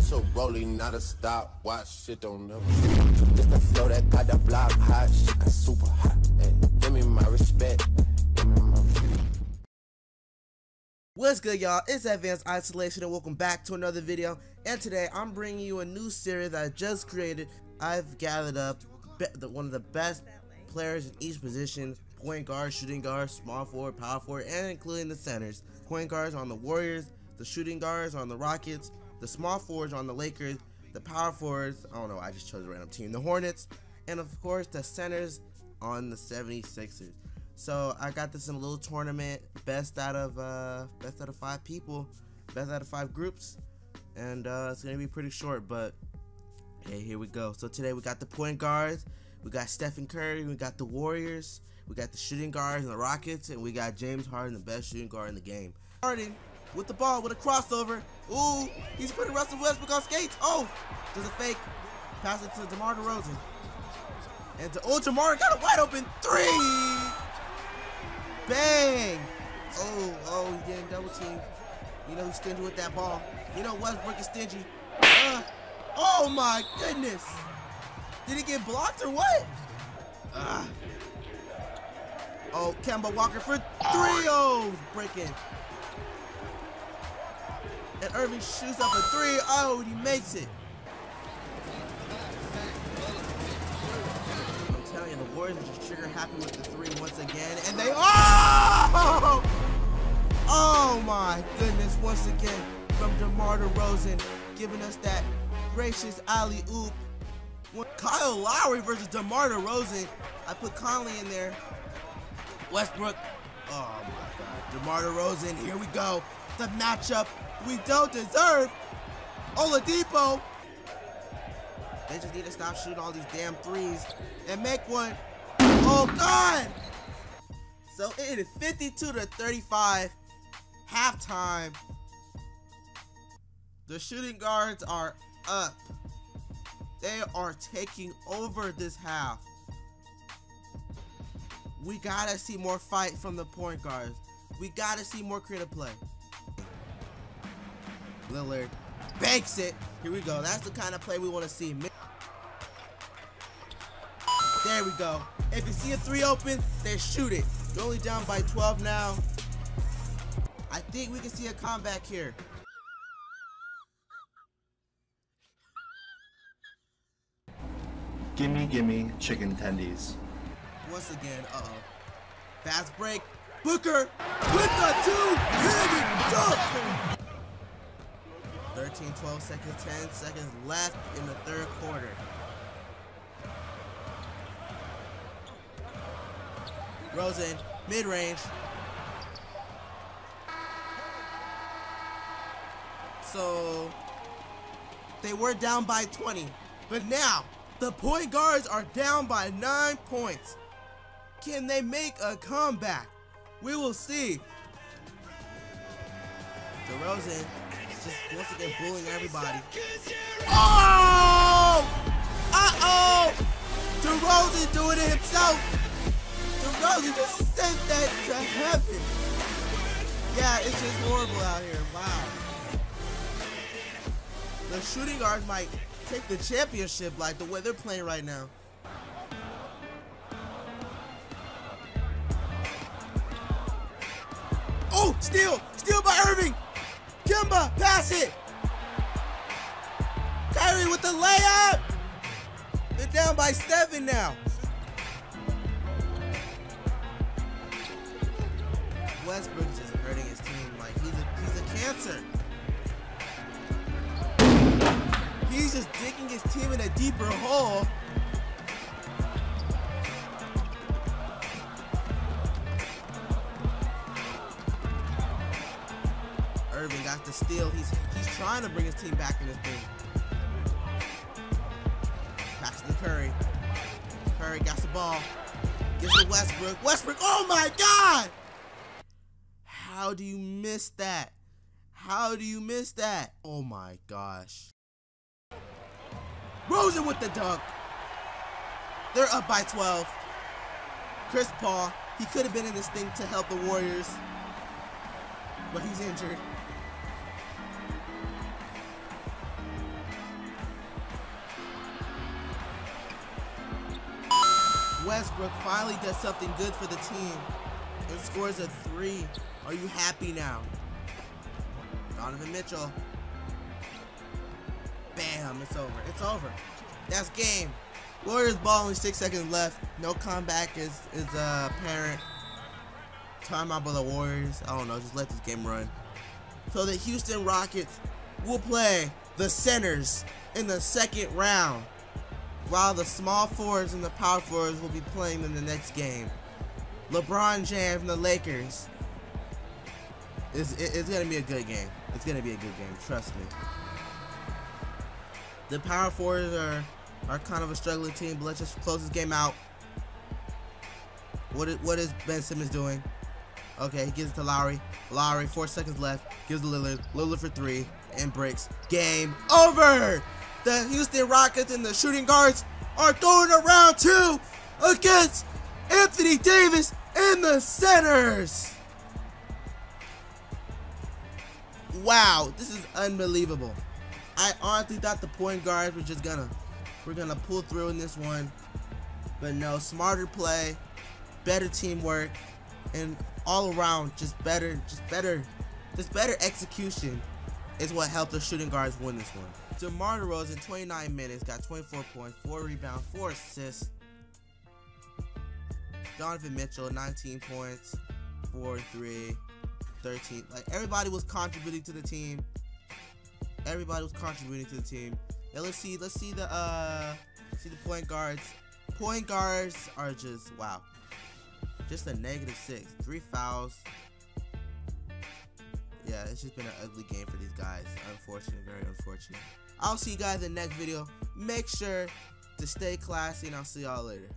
It's a rolling, not a stop. Watch shit don't never. This the flow that got the block hot. Shit got super hot. Hey, give me my respect. What's good, y'all? It's Advanced Isolation, and welcome back to another video. And today, I'm bringing you a new series that I just created. I've gathered up the, one of the best players in each position: point guard, shooting guard, small forward, power forward, and including the centers. Point guards on the Warriors, the shooting guards on the Rockets, the small forwards on the Lakers, the power forwards. I don't know. I just chose a random team. The Hornets, and of course the centers on the 76ers. So I got this in a little tournament, best out of uh, best out of five people, best out of five groups, and uh, it's gonna be pretty short. But hey, here we go. So today we got the point guards, we got Stephen Curry, we got the Warriors, we got the shooting guards and the Rockets, and we got James Harden, the best shooting guard in the game. Harden with the ball with a crossover. Ooh, he's putting Russell Westbrook on skates. Oh, does a fake. Pass it to DeMar DeRozan. And to oh, DeMar got a wide open three. Bang! Oh, oh, he's getting double teamed. You know he's stingy with that ball. You know Westbrook is stingy. Uh, oh my goodness! Did he get blocked or what? Uh, oh, Kemba Walker for three. Oh, breaking. And Irving shoots up a three. Oh, he makes it. I'm telling you, the Warriors are just trigger happy with the three once again, and they oh, oh my goodness, once again from DeMar DeRozan, giving us that gracious alley oop. Kyle Lowry versus DeMar DeRozan, I put Conley in there. Westbrook, oh my God, DeMar DeRozan, here we go. The matchup we don't deserve. Oladipo, they just need to stop shooting all these damn threes and make one. Oh God! So it is 52 to 35, halftime. The shooting guards are up. They are taking over this half. We gotta see more fight from the point guards. We gotta see more creative play. Lillard banks it. Here we go. That's the kind of play we want to see. There we go. If you see a three open, then shoot it. You're only down by 12 now. I think we can see a comeback here. Gimme, gimme, chicken tendies. Once again, uh-oh. Fast break. Booker with the two-handed dunk. 13, 12 seconds, 10 seconds left in the third quarter. Rosen, mid-range. So, they were down by 20. But now, the point guards are down by 9 points. Can they make a comeback? We will see. DeRozan just once again bullying everybody. Oh! Uh-oh! DeRozan doing it himself. DeRozan just sent that to heaven. Yeah, it's just horrible out here. Wow. The shooting guards might take the championship like the way they're playing right now. Oh, steal! Steal by Irving! Kemba, pass it! Kyrie with the layup! They're down by seven now. Westbrook just hurting his team like he's a he's a cancer. He's just digging his team in a deeper hole. Irving got the steal. He's he's trying to bring his team back in this thing. Pass to Curry. Curry got the ball. Gives to Westbrook. Westbrook. Oh my God! How do you miss that? How do you miss that? Oh my gosh. Rosen with the dunk. They're up by 12. Chris Paul, he could have been in this thing to help the Warriors, but he's injured. Westbrook finally does something good for the team and scores a three. Are you happy now? Donovan Mitchell. Bam, it's over. It's over. That's game. Warriors ball only six seconds left. No comeback is is uh, apparent. Timeout by the Warriors. I don't know. Just let this game run. So the Houston Rockets will play the centers in the second round, while the small forwards and the power forwards will be playing in the next game. LeBron James and the Lakers. It's, it's gonna be a good game. It's gonna be a good game. Trust me. The power forwards are are kind of a struggling team, but let's just close this game out. What is, what is Ben Simmons doing? Okay, he gives it to Lowry. Lowry, four seconds left. Gives to Lillard. Lillard for three and breaks. Game over. The Houston Rockets and the shooting guards are going around too against Anthony Davis and the centers. Wow, this is unbelievable. I honestly thought the point guards were just gonna we're gonna pull through in this one. But no, smarter play, better teamwork, and all around just better, just better, just better execution is what helped the shooting guards win this one. DeMar DeRozan, 29 minutes, got 24 points, 4 rebounds, 4 assists. Donovan Mitchell, 19 points, 4 3, 13. Like everybody was contributing to the team. Everybody was contributing to the team. Now let's see, let's see the uh see the point guards. Point guards are just wow. Just a negative six. Three fouls. Yeah, it's just been an ugly game for these guys. Unfortunate, very unfortunate. I'll see you guys in the next video. Make sure to stay classy and I'll see y'all later.